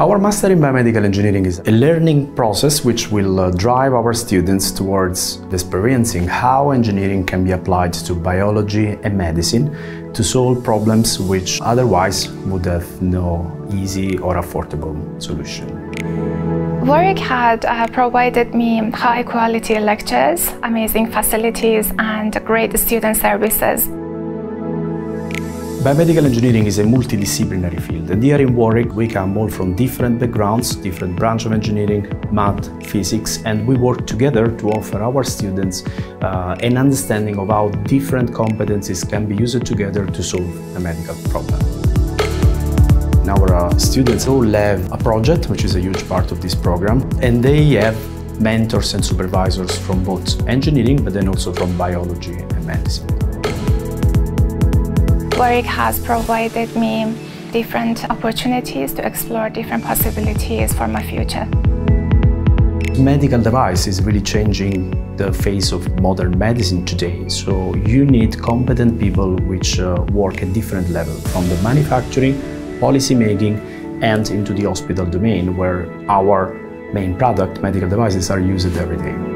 Our Master in Biomedical Engineering is a learning process which will uh, drive our students towards experiencing how engineering can be applied to biology and medicine to solve problems which otherwise would have no easy or affordable solution. Warwick had uh, provided me high quality lectures, amazing facilities and great student services. Biomedical engineering is a multidisciplinary field and here in Warwick we come all from different backgrounds, different branch of engineering, math, physics and we work together to offer our students uh, an understanding of how different competencies can be used together to solve a medical problem. Our uh, students all have a project, which is a huge part of this program, and they have mentors and supervisors from both engineering but then also from biology and medicine. Warwick has provided me different opportunities to explore different possibilities for my future. Medical device is really changing the face of modern medicine today, so you need competent people which uh, work at different levels, from the manufacturing, policy making, and into the hospital domain where our main product, medical devices, are used every day.